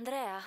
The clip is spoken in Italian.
Andrea,